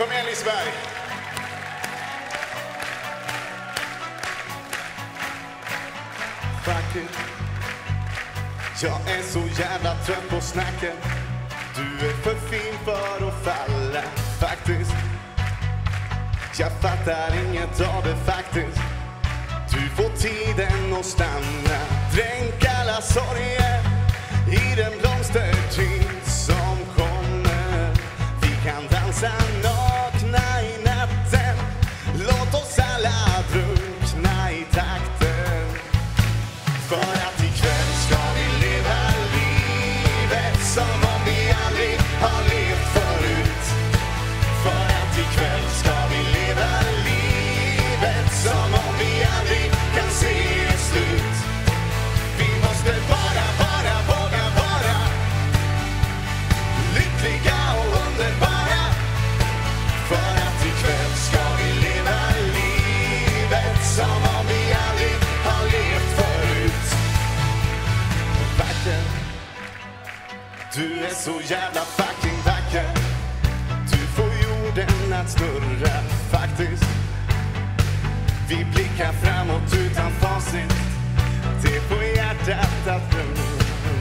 Kom igen Liseberg. Faktiskt. Jag är så jävla trött på snacket. Du är för fin för att falla, faktiskt. Jag fattar inget av det faktiskt. Du får tiden att stanna. Dränk alla sorger i den blomstertid som kommer. Vi kan dansa du är så jävla fucking vacker. Du får jorden att snurra, faktiskt. Vi blickar framåt utan facit. Det får hjärtat att blunda.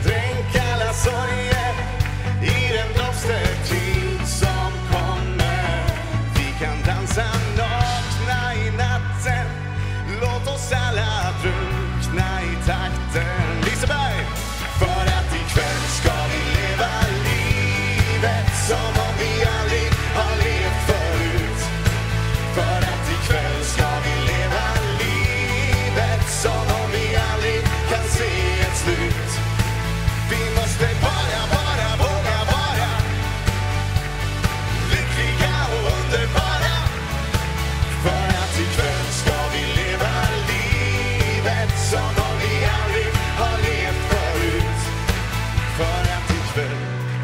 Dränk alla sorger i den blomstertid som kommer. Vi kan dansa livet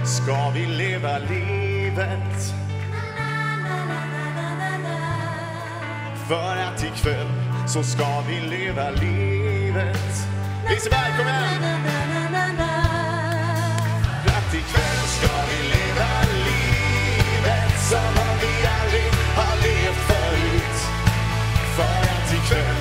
ska vi leva livet? För att ikväll så ska vi leva livet. Liseberg, kom igen! För att ikväll ska vi leva livet som om vi aldrig har levt förut. För att ikväll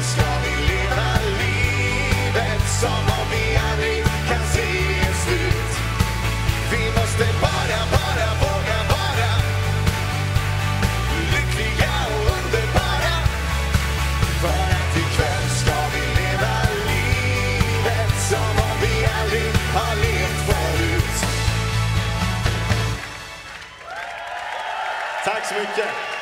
Tack så mycket.